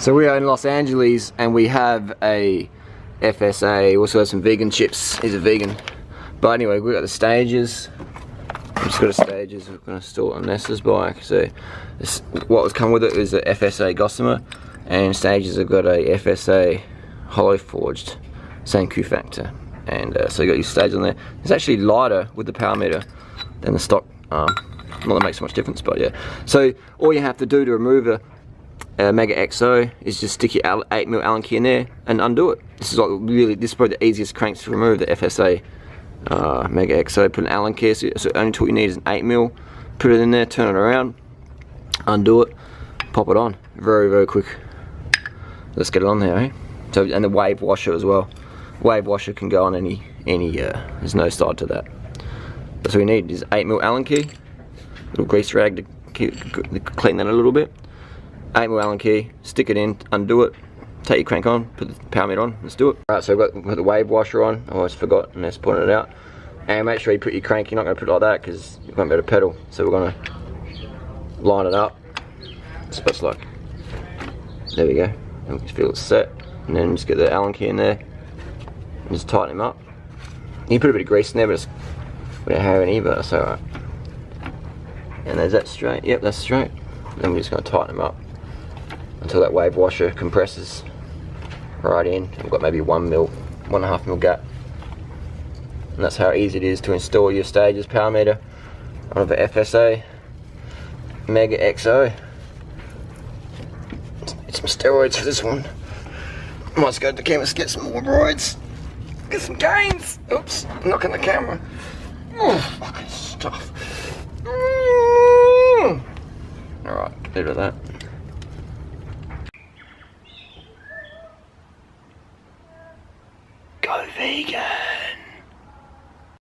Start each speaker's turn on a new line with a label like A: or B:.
A: So we are in Los Angeles and we have a FSA, We also have some vegan chips. He's a vegan. But anyway, we've got the stages. I've just got the stages, we're install it on Nessa's bike. So this, what was come with it is a FSA Gossamer and stages have got a FSA hollow forged same Q factor. And uh, so you got your stage on there. It's actually lighter with the power meter than the stock arm. Not that makes so much difference, but yeah. So all you have to do to remove a uh, Mega EXO is just stick your 8mm Allen key in there and undo it. This is like really, this is probably the easiest cranks to remove, the FSA uh, Mega EXO. Put an Allen key, so, so only tool you need is an 8mm. Put it in there, turn it around, undo it, pop it on. Very, very quick. Let's get it on there, eh? So, and the wave washer as well. Wave washer can go on any, any uh, there's no side to that. That's we need is 8mm Allen key, little grease rag to clean that a little bit. 8 mil Allen key, stick it in, undo it, take your crank on, put the power meter on, let's do it. Alright, so I've got, got, the wave washer on, I almost forgot and just pointed it out. And make sure you put your crank, you're not going to put it like that because you won't be able to pedal. So we're going to line it up, it's like, there we go, and we feel it set. And then just get the Allen key in there, and just tighten him up. You put a bit of grease in there, but we don't have any, but that's alright. And there's that straight, yep, that's straight. then we're just going to tighten him up until that wave washer compresses right in. We've got maybe one mil, one and a half mil gap. And that's how easy it is to install your stages power meter on the FSA Mega EXO. Get some steroids for this one. Might go to the chemist get some more roids. Get some gains. Oops, knocking the camera. Oh, fucking stuff. Mm. Alright, get rid of that. Go vegan!